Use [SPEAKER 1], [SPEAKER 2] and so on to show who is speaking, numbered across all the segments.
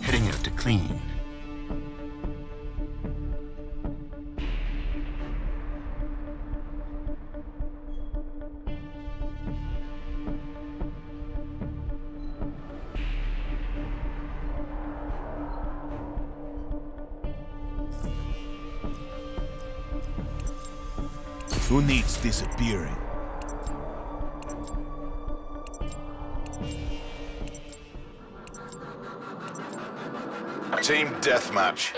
[SPEAKER 1] Heading out to clean.
[SPEAKER 2] Who needs disappearing?
[SPEAKER 3] Team deathmatch.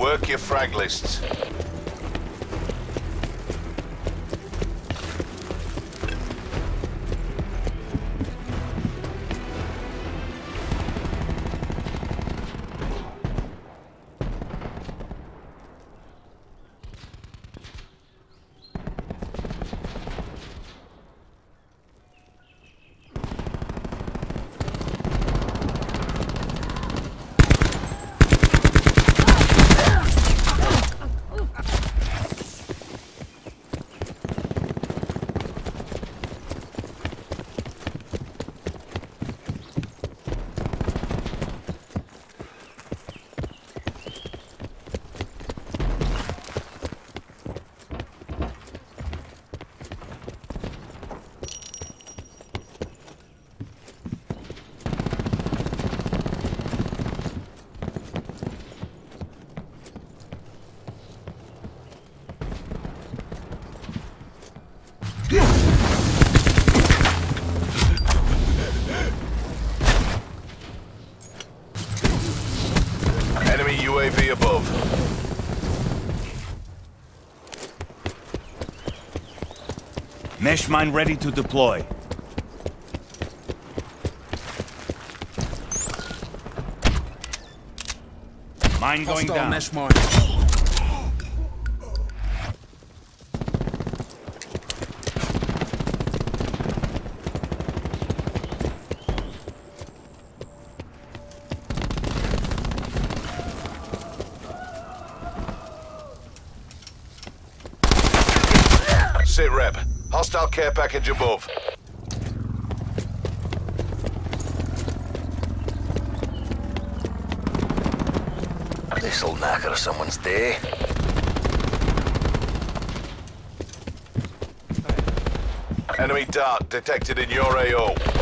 [SPEAKER 3] Work your frag lists.
[SPEAKER 2] Mesh mine ready to deploy. Mine going
[SPEAKER 4] Hostile
[SPEAKER 2] down.
[SPEAKER 4] mesh mark.
[SPEAKER 3] Sit rep. Hostile care package above.
[SPEAKER 5] This'll knacker someone's day.
[SPEAKER 3] Enemy dart detected in your AO.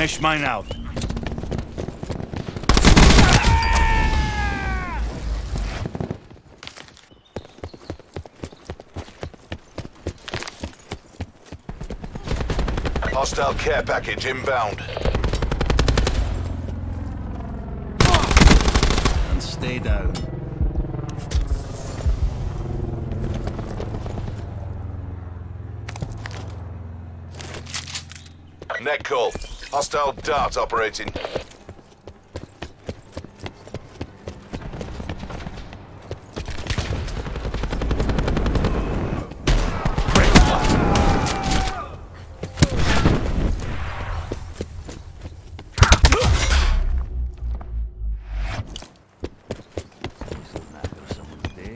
[SPEAKER 2] Mesh mine out.
[SPEAKER 3] Hostile care package inbound.
[SPEAKER 2] And stay down.
[SPEAKER 3] Net call. Hostile dart operating.
[SPEAKER 5] This'll knacker someone's day.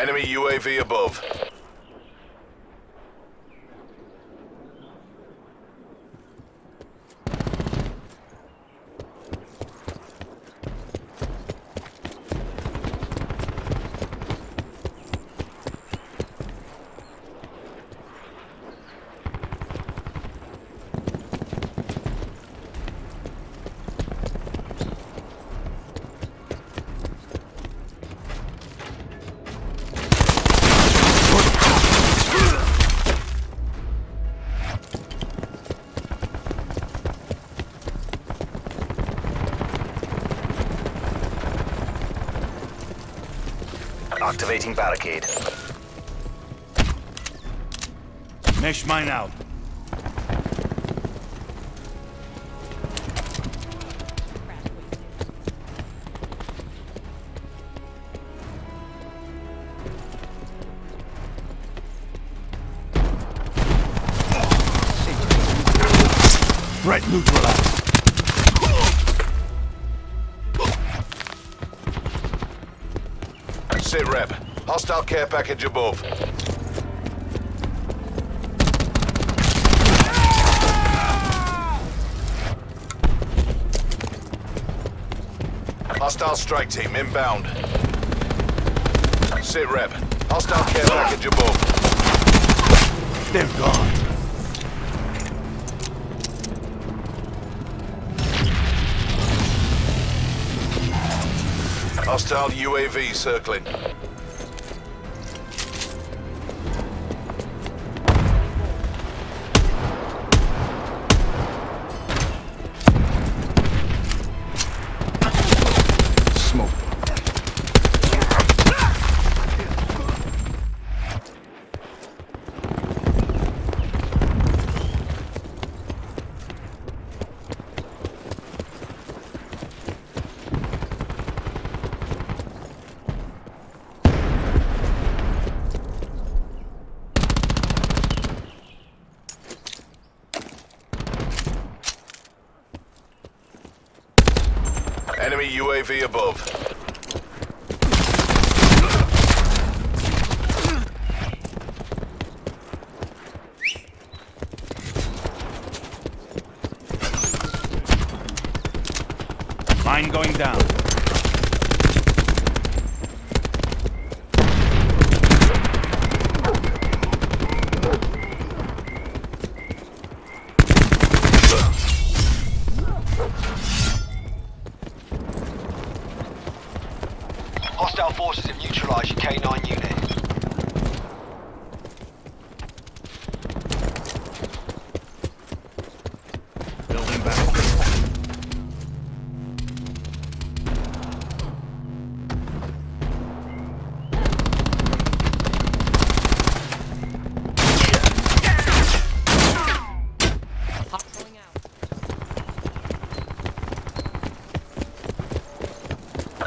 [SPEAKER 3] Enemy UAV above.
[SPEAKER 5] Activating barricade.
[SPEAKER 2] Mesh mine out. Threat neutralized.
[SPEAKER 3] Sit rep. Hostile care package above. Hostile strike team inbound. Sit rep. Hostile care package above.
[SPEAKER 2] They're gone.
[SPEAKER 3] Hostile UAV circling.
[SPEAKER 2] Smoke.
[SPEAKER 3] Enemy UAV above.
[SPEAKER 2] Mine going down.
[SPEAKER 4] Hostile forces have your K9 unit.
[SPEAKER 2] Building back.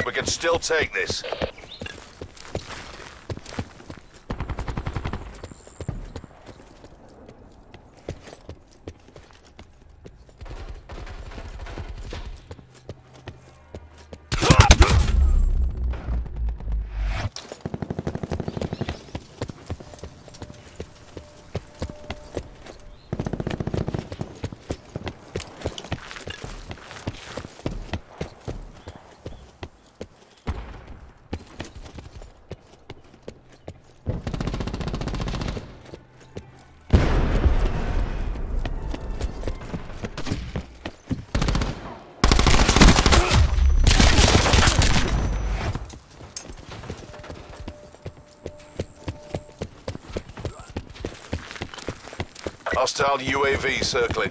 [SPEAKER 3] We can still take this. Hostile UAV circling.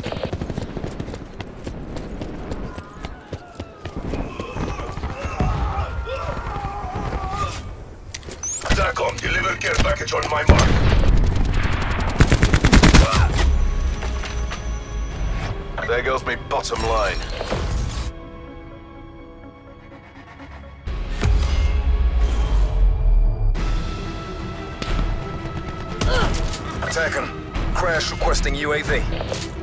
[SPEAKER 6] TACOM, deliver care package on my mark.
[SPEAKER 3] There goes me bottom line.
[SPEAKER 5] Crash requesting UAV.